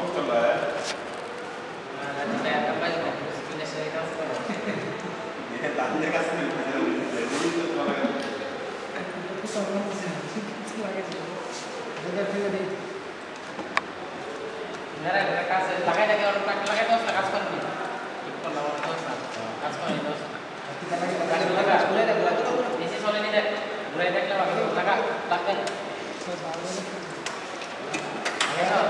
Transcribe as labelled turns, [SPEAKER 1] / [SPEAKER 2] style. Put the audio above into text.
[SPEAKER 1] Vamos
[SPEAKER 2] trabalhar.
[SPEAKER 3] লাগবে লাগবে